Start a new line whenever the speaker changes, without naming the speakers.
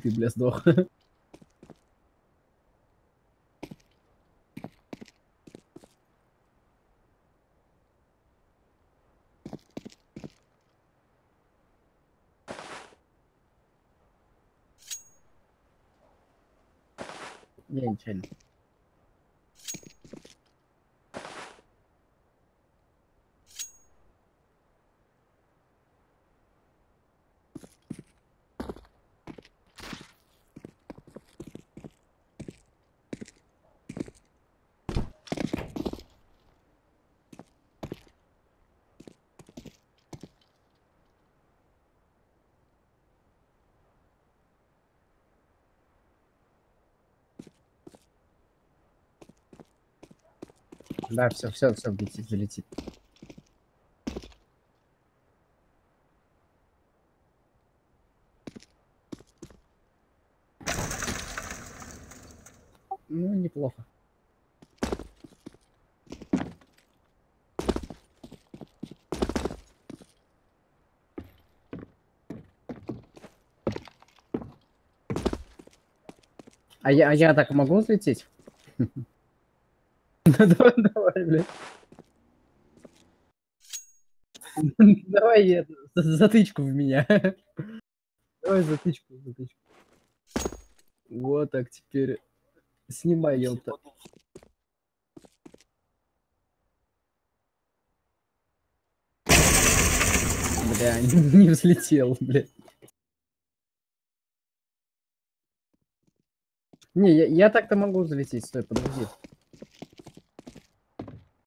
Ты, бля, сдох. Я Да, все, все, все, летит, залетит. Ну, неплохо. А я, а я так могу взлететь? Давай, давай, блядь. Давай за- затычку в меня. Давай затычку, затычку. Вот так теперь. Снимай, елта. Бля, не взлетел, бля. Не, я, я так-то могу залететь, стой, подожди.